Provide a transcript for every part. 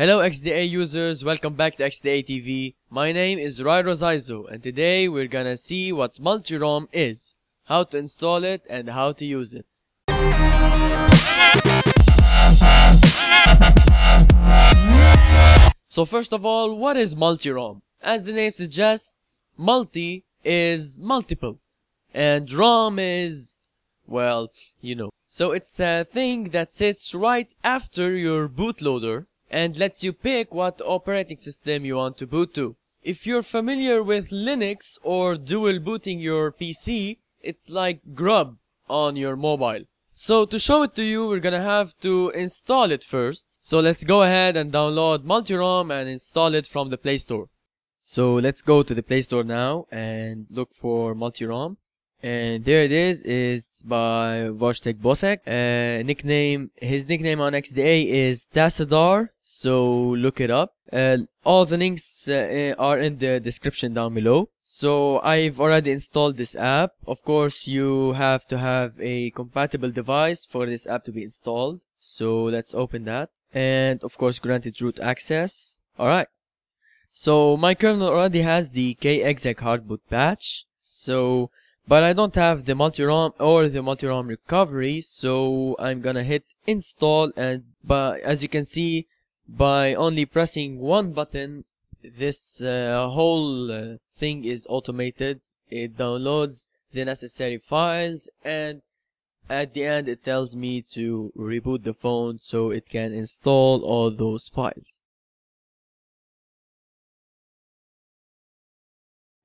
Hello XDA users, welcome back to XDA TV. My name is Rirozizo and today we're gonna see what multi-ROM is, how to install it and how to use it. So first of all, what is multi-ROM? As the name suggests, multi is multiple and ROM is, well, you know. So it's a thing that sits right after your bootloader and lets you pick what operating system you want to boot to. If you're familiar with Linux or dual booting your PC, it's like Grub on your mobile. So to show it to you, we're gonna have to install it first. So let's go ahead and download Multi-ROM and install it from the Play Store. So let's go to the Play Store now and look for Multi-ROM and there it is is by Wojtek Bosek uh, nickname his nickname on XDA is Tassadar so look it up. Uh, all the links uh, are in the description down below. So I've already installed this app. Of course you have to have a compatible device for this app to be installed. So let's open that. And of course granted root access. Alright so my kernel already has the kexec hardboot patch. So but I don't have the multi-ROM or the multi-ROM recovery so I'm gonna hit install and but as you can see by only pressing one button this uh, whole uh, thing is automated. It downloads the necessary files and at the end it tells me to reboot the phone so it can install all those files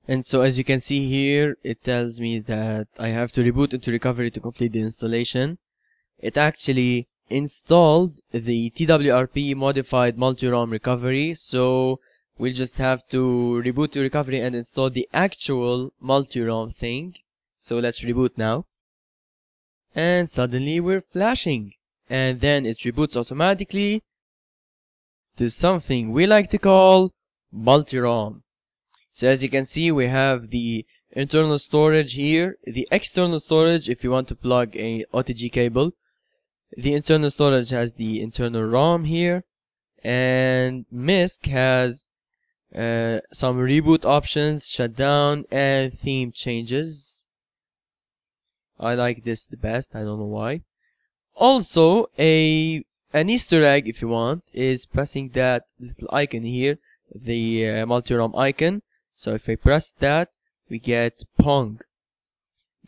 And so as you can see here, it tells me that I have to reboot into recovery to complete the installation. It actually installed the TWRP modified multi-ROM recovery, so we'll just have to reboot to recovery and install the actual multi-ROM thing. So let's reboot now. And suddenly we're flashing. And then it reboots automatically to something we like to call multi-ROM. So as you can see, we have the internal storage here, the external storage if you want to plug a OTG cable. The internal storage has the internal ROM here, and MISC has uh, some reboot options, shutdown, and theme changes. I like this the best, I don't know why. Also, a an Easter egg, if you want, is pressing that little icon here, the uh, multi-ROM icon, so if I press that, we get Pong.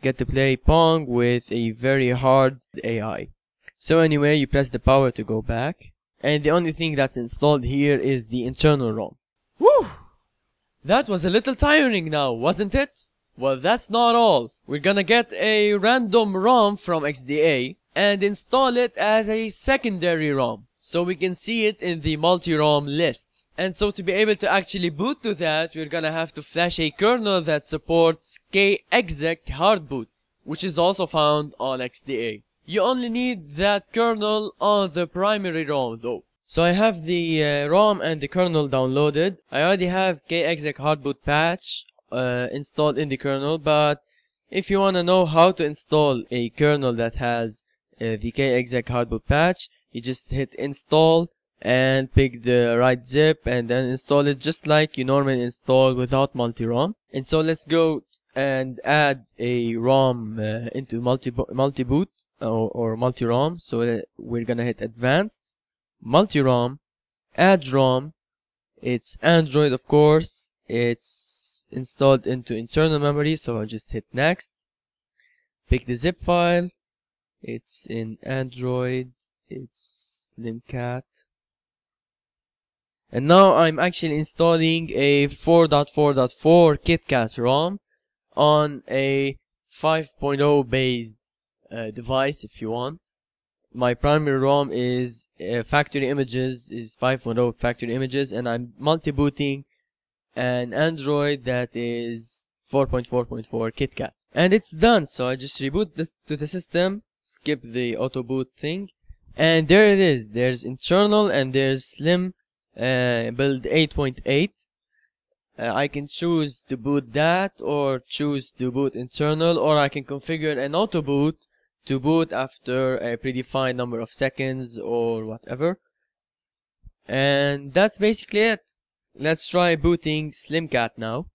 Get to play Pong with a very hard AI. So anyway, you press the power to go back. And the only thing that's installed here is the internal ROM. Whew! That was a little tiring now, wasn't it? Well, that's not all. We're gonna get a random ROM from XDA and install it as a secondary ROM so we can see it in the multi-ROM list. And so to be able to actually boot to that, we're gonna have to flash a kernel that supports kexec hardboot, which is also found on XDA. You only need that kernel on the primary ROM though. So I have the uh, ROM and the kernel downloaded. I already have kexec hardboot patch uh, installed in the kernel, but if you wanna know how to install a kernel that has uh, the kexec hardboot patch, you just hit install and pick the right zip and then install it just like you normally install without multi-ROM. And so let's go and add a ROM uh, into multi multi boot or, or multi ROM. So we're gonna hit advanced, multi ROM, add ROM. It's Android, of course. It's installed into internal memory, so I'll just hit next. Pick the zip file. It's in Android. It's SlimKat. And now I'm actually installing a 4.4.4 KitKat ROM on a 5.0 based uh, device if you want. My primary ROM is uh, factory images, is 5.0 factory images, and I'm multi-booting an Android that is 4.4.4 KitKat. And it's done, so I just reboot this to the system, skip the auto boot thing, and there it is. There's internal and there's slim uh, build 8.8 uh, I can choose to boot that or choose to boot internal or I can configure an auto boot to boot after a predefined number of seconds or whatever And that's basically it. Let's try booting SlimKat now.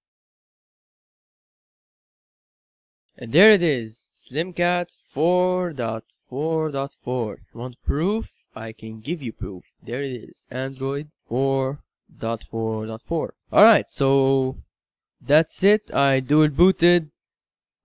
And there it is, SlimKat 4.4.4. You want proof, I can give you proof. There it is, Android 4.4.4. Alright, so that's it. I dual booted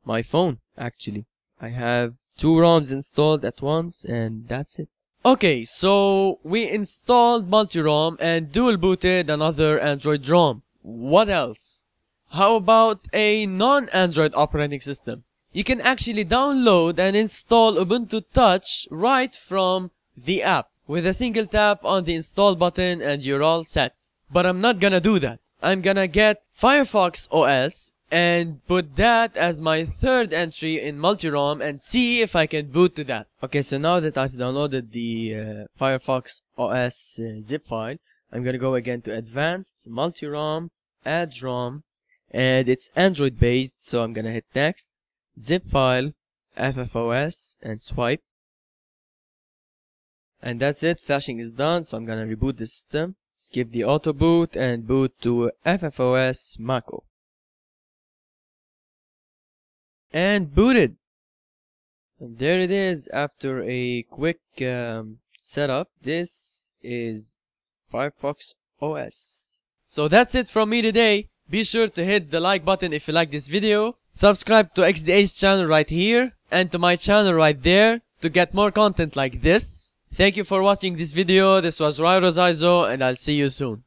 my phone, actually. I have two ROMs installed at once, and that's it. Okay, so we installed multi-ROM and dual booted another Android ROM. What else? How about a non-Android operating system? You can actually download and install Ubuntu Touch right from the app with a single tap on the install button and you're all set. But I'm not gonna do that. I'm gonna get Firefox OS and put that as my third entry in multi-ROM and see if I can boot to that. Okay, so now that I've downloaded the uh, Firefox OS uh, zip file, I'm gonna go again to advanced, multi-ROM, add ROM, and it's Android based, so I'm gonna hit next, zip file, FFOS, and swipe. And that's it, flashing is done, so I'm gonna reboot the system, skip the auto boot, and boot to FFOS Mako. And booted! And there it is. After a quick um, setup this is Firefox OS so that's it from me today. Be sure to hit the like button if you like this video subscribe to XDA's channel right here and to my channel right there to get more content like this. Thank you for watching this video. This was Rirozizo and I'll see you soon